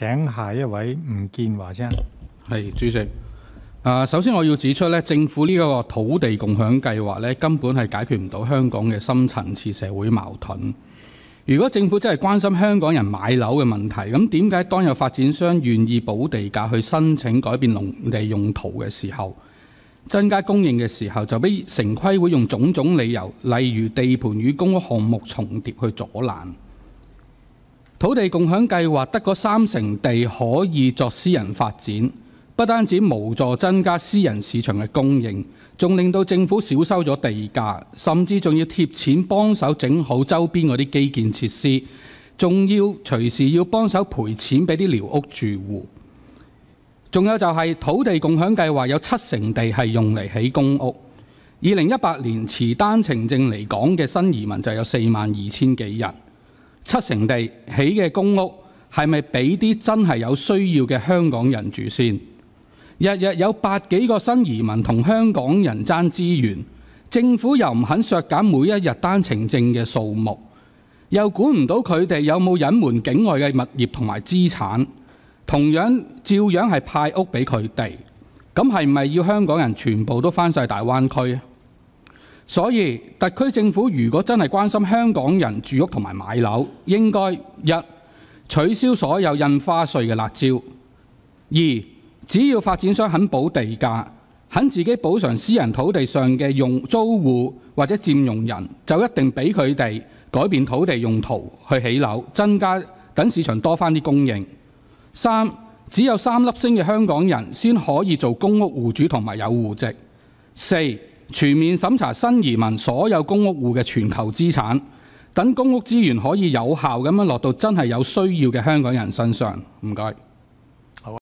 請下一位吳建華先。係主席。啊，首先我要指出咧，政府呢個土地共享計劃咧，根本係解決唔到香港嘅深層次社會矛盾。如果政府真係關心香港人買樓嘅問題，咁點解當有發展商願意補地價去申請改變農地用途嘅時候，增加供應嘅時候，就俾城規會用種種理由，例如地盤與公屋項目重疊去阻攔？土地共享計劃得嗰三成地可以作私人發展。不單止無助增加私人市場嘅供應，仲令到政府少收咗地價，甚至仲要貼錢幫手整好周邊嗰啲基建設施，仲要隨時要幫手賠錢俾啲寮屋住戶。仲有就係土地共享計劃有七成地係用嚟起公屋。二零一八年持單程證嚟港嘅新移民就有四萬二千幾人，七成地起嘅公屋係咪俾啲真係有需要嘅香港人住先？日日有百幾個新移民同香港人爭資源，政府又唔肯削減每一日單程證嘅數目，又管唔到佢哋有冇隱瞞境外嘅物業同埋資產，同樣照樣係派屋俾佢哋，咁係咪要香港人全部都返晒大灣區？所以特區政府如果真係關心香港人住屋同埋買樓，應該一取消所有印花稅嘅辣招，二。只要發展商肯補地價，肯自己補償私人土地上嘅用租戶或者佔用人，就一定俾佢哋改變土地用途去起樓，增加等市場多返啲供應。三，只有三粒星嘅香港人先可以做公屋戶主同埋有戶籍。四，全面審查新移民所有公屋户嘅全球資產，等公屋資源可以有效咁樣落到真係有需要嘅香港人身上。唔該。